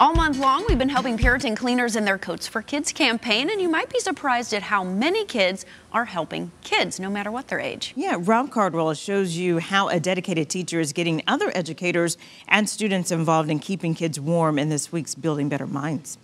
All month long, we've been helping Puritan cleaners in their Coats for Kids campaign, and you might be surprised at how many kids are helping kids, no matter what their age. Yeah, Rob Cardwell shows you how a dedicated teacher is getting other educators and students involved in keeping kids warm in this week's Building Better Minds.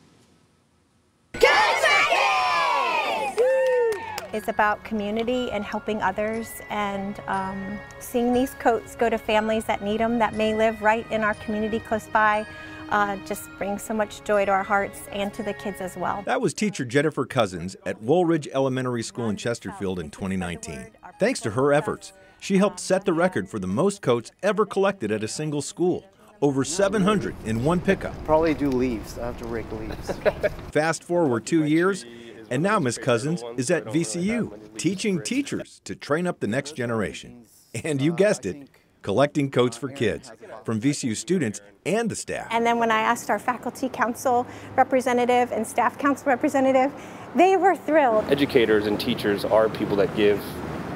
It's about community and helping others and um, seeing these coats go to families that need them that may live right in our community close by uh, just brings so much joy to our hearts and to the kids as well. That was teacher Jennifer Cousins at Woolridge Elementary School in Chesterfield in 2019. Thanks to her efforts, she helped set the record for the most coats ever collected at a single school. Over 700 in one pickup. Probably do leaves. I have to rake leaves. Fast forward two years, and now Miss Cousins is at VCU, teaching teachers to train up the next generation. And you guessed it, collecting coats for kids from VCU students and the staff. And then when I asked our faculty council representative and staff council representative, they were thrilled. Educators and teachers are people that give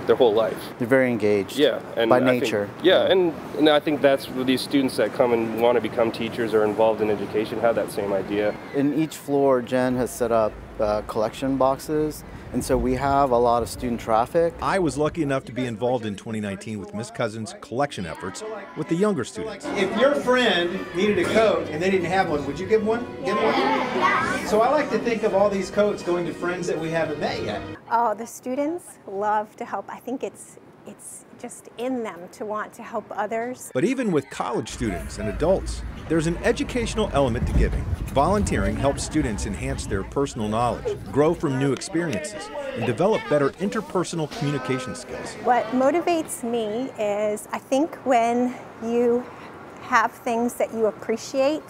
their whole life. They're very engaged. Yeah, and by I nature. Think, yeah, and, and I think that's where these students that come and want to become teachers or involved in education have that same idea. In each floor, Jen has set up uh, collection boxes. And so we have a lot of student traffic. I was lucky enough to be involved in 2019 with Miss Cousins' collection efforts with the younger students. If your friend needed a coat and they didn't have one, would you give one? Give one? So I like to think of all these coats going to friends that we haven't met yet. Oh, the students love to help. I think it's it's just in them to want to help others. But even with college students and adults, there's an educational element to giving. Volunteering helps students enhance their personal knowledge, grow from new experiences, and develop better interpersonal communication skills. What motivates me is I think when you have things that you appreciate,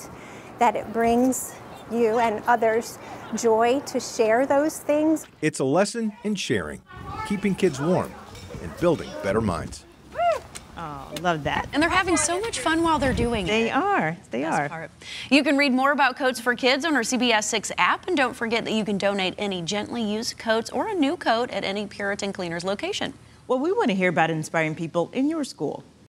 that it brings you and others joy to share those things. It's a lesson in sharing, keeping kids warm, and building better minds. Oh, love that. And they're having so much fun while they're doing they it. They are. They Best are. Part. You can read more about Coats for Kids on our CBS 6 app. And don't forget that you can donate any gently used coats or a new coat at any Puritan Cleaners location. Well, we want to hear about inspiring people in your school.